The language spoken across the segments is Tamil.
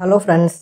ஹலோ ஃப்ரெண்ட்ஸ்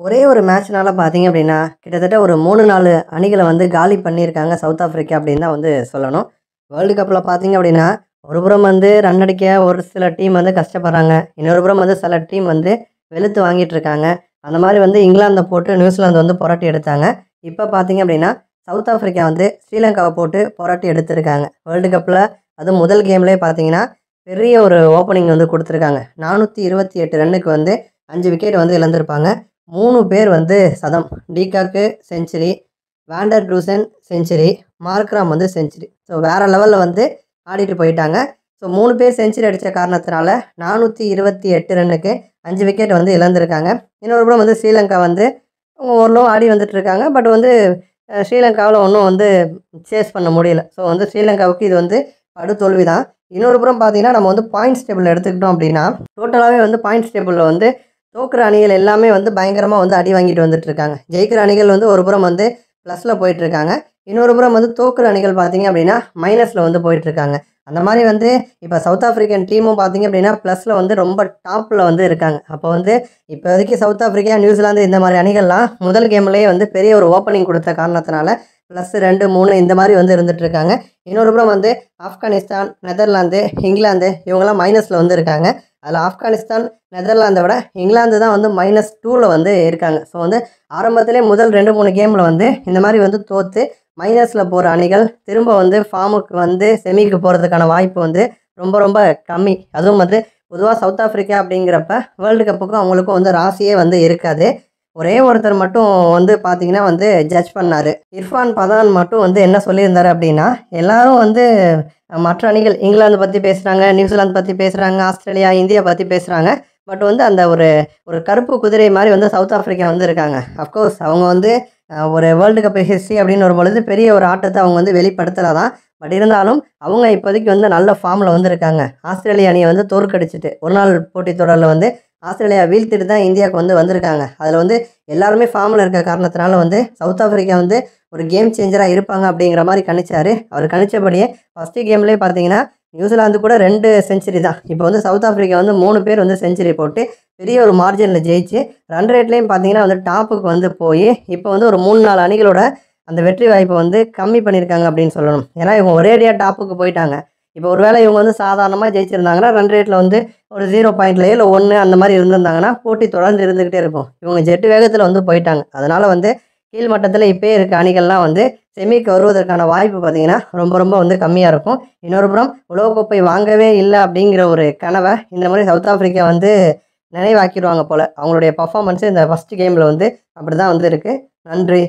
ஒரே ஒரு மேட்ச்னால் பார்த்தீங்க அப்படின்னா கிட்டத்தட்ட ஒரு மூணு நாலு அணிகளை வந்து காலி பண்ணியிருக்காங்க சவுத் ஆஃப்ரிக்கா அப்படின்னு தான் வந்து சொல்லணும். வேர்ல்டு கப்பில் பார்த்தீங்க அப்படின்னா ஒரு புறம் வந்து ரன் அடிக்க ஒரு சில டீம் வந்து கஷ்டப்படுறாங்க. இன்னொரு புறம் வந்து சில டீம் வந்து வெளுத்து வாங்கிட்டு இருக்காங்க அந்த மாதிரி வந்து இங்கிலாந்தை போட்டு நியூசிலாந்து வந்து புரட்டி எடுத்தாங்க. இப்போ பார்த்தீங்க அப்படின்னா சவுத் ஆஃப்ரிக்கா வந்து ஸ்ரீலங்காவை போட்டு புரட்டி எடுத்திருக்காங்க. வேர்ல்டு கப்பில் அதுவும் முதல் கேம்லேயே பார்த்தீங்கன்னா பெரிய ஒரு ஓப்பனிங் வந்து கொடுத்துருக்காங்க. நானூற்றி இருபத்தி எட்டு ரன்னுக்கு வந்து அஞ்சு விக்கெட் வந்து இழந்திருப்பாங்க. மூணு பேர் வந்து சதம். De Kock century van der Dussen century Markram வந்து செஞ்சுரி ஸோ வேறு லெவலில் வந்து ஆடிட்டு போயிட்டாங்க. ஸோ மூணு பேர் செஞ்சுரி அடித்த காரணத்தினால நானூற்றி இருபத்தி எட்டு ரன்னுக்கு அஞ்சு விக்கெட் வந்து இழந்திருக்காங்க. இன்னொரு புறம் வந்து ஸ்ரீலங்கா வந்து ஓரளவு ஆடி வந்துட்டுருக்காங்க. பட் வந்து ஸ்ரீலங்காவில் ஒன்றும் வந்து சேஸ் பண்ண முடியல. ஸோ வந்து ஸ்ரீலங்காவுக்கு இது வந்து படு தோல்வி தான் இன்னொரு புறம் பார்த்தீங்கன்னா நம்ம வந்து பாயிண்ட்ஸ் டேபிள் எடுத்துக்கிட்டோம் அப்படின்னா டோட்டலாகவே வந்து பாயிண்ட்ஸ் டேபிளில் வந்து தோக்குற அணிகள் எல்லாமே வந்து பயங்கரமாக வந்து அடி வாங்கிட்டு வந்துட்டுருக்காங்க ஜெயிக்கிற அணிகள் வந்து ஒரு புறம் வந்து ப்ளஸில் போயிட்டுருக்காங்க இன்னொரு புறம் வந்து தோக்குற அணிகள் பார்த்தீங்க அப்படின்னா மைனஸில் வந்து போயிட்டுருக்காங்க அந்த மாதிரி வந்து இப்போ சவுத் ஆஃப்ரிக்கன் டீமும் பார்த்தீங்க அப்படின்னா ப்ளஸில் வந்து ரொம்ப டாப்பில் வந்து இருக்காங்க. அப்போ வந்து இப்போதைக்கு சவுத் ஆஃப்ரிக்கா நியூசிலாந்து இந்த மாதிரி அணிகள்லாம் முதல் கேம்லேயே வந்து பெரிய ஒரு ஓப்பனிங் கொடுத்த காரணத்தினால ப்ளஸ் ரெண்டு மூணு இந்த மாதிரி வந்து இருந்துட்டு இருக்காங்க. இன்னொரு புறம் வந்து ஆப்கானிஸ்தான் நெதர்லாந்து இங்கிலாந்து இவங்கெல்லாம் மைனஸில் வந்து இருக்காங்க. அதில் ஆப்கானிஸ்தான் நெதர்லாந்தை விட இங்கிலாந்து தான் வந்து மைனஸ் டூவில் வந்து இருக்காங்க. ஸோ வந்து ஆரம்பத்திலே முதல் ரெண்டு மூணு கேமில் வந்து இந்த மாதிரி வந்து தோற்று மைனஸில் போகிற அணிகள் திரும்ப வந்து ஃபார்முக்கு வந்து செமிக்கு போகிறதுக்கான வாய்ப்பு வந்து ரொம்ப ரொம்ப கம்மி. அதுவும் வந்து பொதுவாக சவுத் ஆஃப்ரிக்கா அப்படிங்கிறப்ப வேர்ல்டு கப்புக்கும் அவங்களுக்கும் வந்து ராசியே வந்து இருக்காது. ஒரே ஒருத்தர் மட்டும் வந்து பார்த்தீங்கன்னா வந்து ஜட்ஜ் பண்ணார். இர்ஃபான் பதான் மட்டும் வந்து என்ன சொல்லியிருந்தார் அப்படின்னா எல்லாரும் வந்து மற்ற அணிகள் இங்கிலாந்து பற்றி பேசுகிறாங்க நியூசிலாந்து பற்றி பேசுகிறாங்க ஆஸ்திரேலியா இந்தியா பற்றி பேசுகிறாங்க பட் வந்து அந்த ஒரு ஒரு கருப்பு குதிரை மாதிரி வந்து சவுத் ஆஃப்ரிக்கா வந்து இருக்காங்க. அஃப்கோர்ஸ் அவங்க வந்து ஒரு வேர்ல்டு கப் ஹிஸ்ட்ரி அப்படின்னு ஒரு பொழுது பெரிய ஒரு ஆட்டத்தை அவங்க வந்து வெளிப்படுத்தலை தான் பட் இருந்தாலும் அவங்க இப்போதைக்கு வந்து நல்ல ஃபார்மில் வந்து இருக்காங்க. அணியை வந்து தோற்கடிச்சிட்டு ஒரு நாள் போட்டித் தொடரில் வந்து ஆஸ்திரேலியா வீழ்த்திட்டு தான் இந்தியாவுக்கு வந்து வந்திருக்காங்க. அதில் வந்து எல்லாருமே ஃபார்மில் இருக்க காரணத்தினால வந்து சவுத் ஆஃப்ரிக்கா வந்து ஒரு கேம் சேஞ்சராக இருப்பாங்க அப்படிங்கிற மாதிரி கணிச்சாரு. அவர் கணிச்சபடியே ஃபஸ்ட்டு கேம்லேயே பார்த்தீங்கன்னா நியூசிலாந்து கூட ரெண்டு செஞ்சுரி தான். இப்போ வந்து சவுத் ஆஃப்ரிக்கா வந்து மூணு பேர் வந்து செஞ்சுரி போட்டு பெரிய ஒரு மார்ஜினில் ஜெயிச்சு ரன் ரேட்லேயும் பார்த்தீங்கன்னா வந்து டாப்புக்கு வந்து போய் இப்போ வந்து ஒரு மூணு நாலு அணிகளோட அந்த வெற்றி வாய்ப்பை வந்து கம்மி பண்ணியிருக்காங்க அப்படின்னு சொல்லணும். ஏன்னா இவங்க ஒரேடியாக டாப்புக்கு போயிட்டாங்க. இப்போ ஒருவேளை இவங்க வந்து சாதாரணமாக ஜெயிச்சிருந்தாங்கன்னா ரன் ரேட்டில் வந்து ஒரு ஜீரோ பாயிண்ட்லேயே இல்லை ஒன்று அந்த மாதிரி இருந்திருந்தாங்கன்னா போட்டி தொடர்ந்து இருந்துக்கிட்டே இருக்கும். இவங்க ஜெட்டு வேகத்தில் வந்து போயிட்டாங்க. அதனால் வந்து கீழ்மட்டத்தில் இப்போயே இருக்க அணிகள்லாம் வந்து செமிக்கு வருவதற்கான வாய்ப்பு பார்த்தீங்கன்னா ரொம்ப ரொம்ப வந்து கம்மியாக இருக்கும். இன்னொரு புறம் உலகக்கோப்பை வாங்கவே இல்லை அப்படிங்கிற ஒரு கனவை இந்த மாதிரி சவுத் ஆஃப்ரிக்கா வந்து நினைவாக்கிடுவாங்க போல். அவங்களுடைய பர்ஃபாமன்ஸு இந்த ஃபஸ்ட்டு கேமில் வந்து அப்படி தான் வந்து இருக்குது நன்றி.